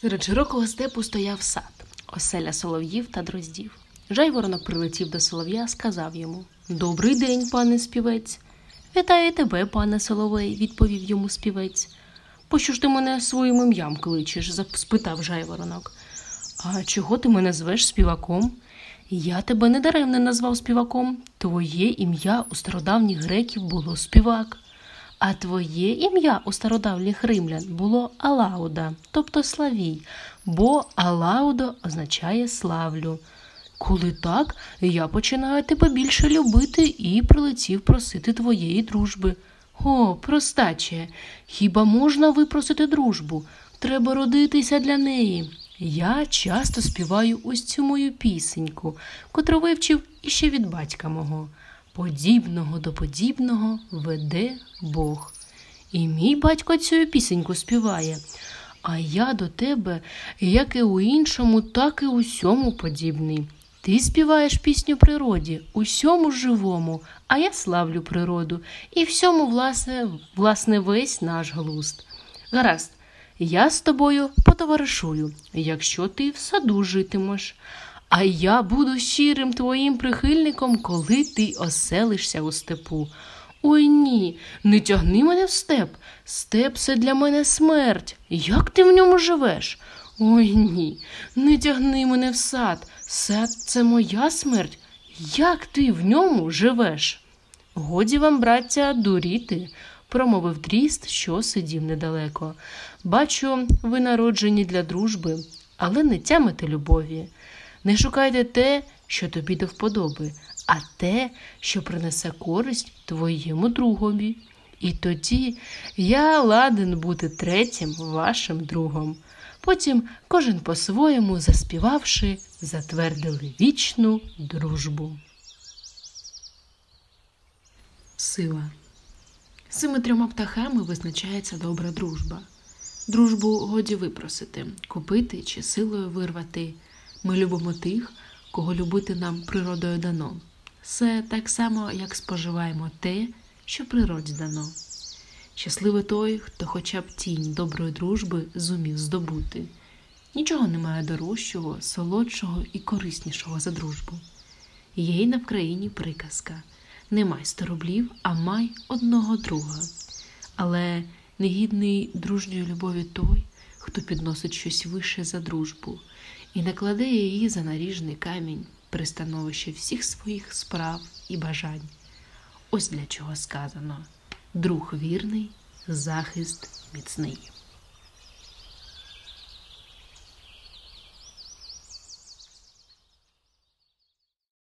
Серед широкого степу стояв сад, оселя солов'їв та дроздів. Жайворонок прилетів до солов'я, сказав йому Добрий день, пане співець. Вітаю тебе, пане соловей, відповів йому співець. Пощо ж ти мене своїм ім'ям кличеш? спитав жайворонок. А чого ти мене звеш співаком? Я тебе недаремно назвав співаком. Твоє ім'я у стародавніх греків було співак. А твоє ім'я у стародавніх римлян було Алауда, тобто Славій, бо Алаудо означає славлю. Коли так, я починаю тебе більше любити і прилетів просити твоєї дружби. О, простаче, хіба можна випросити дружбу? Треба родитися для неї. Я часто співаю ось цю мою пісеньку, котру вивчив іще від батька мого. Подібного до подібного веде Бог. І мій батько цю пісеньку співає. А я до тебе, як і у іншому, так і усьому подібний. Ти співаєш пісню природі, усьому живому, а я славлю природу, і всьому, власне, власне, весь наш глуст. Гаразд, я з тобою потоваришую, якщо ти в саду житимеш. А я буду щирим твоїм прихильником, коли ти оселишся у степу. Ой ні, не тягни мене в степ. Степ це для мене смерть. Як ти в ньому живеш? Ой ні, не тягни мене в сад. Сад це моя смерть. Як ти в ньому живеш? Годі вам, браття, дуріти, промовив Дрізд, що сидів недалеко. Бачу, ви народжені для дружби, але не тямите любові. Не шукайте те, що тобі до вподоби, а те, що принесе користь твоєму другові. І тоді я ладен бути третім вашим другом. Потім кожен по-своєму, заспівавши, затвердили вічну дружбу. Сила. Цими трьома птахами визначається добра дружба. Дружбу годі випросити, купити чи силою вирвати. Ми любимо тих, кого любити нам природою дано. Це так само, як споживаємо те, що природі дано. Щасливий той, хто хоча б тінь доброї дружби зумів здобути. Нічого немає дорожчого, солодшого і кориснішого за дружбу. Є й на Вкраїні приказка не май сто рублів, а май одного друга. Але негідний дружньої любові той, хто підносить щось вище за дружбу і накладе її за наріжний камінь пристановище всіх своїх справ і бажань. Ось для чого сказано друг вірний, захист міцний.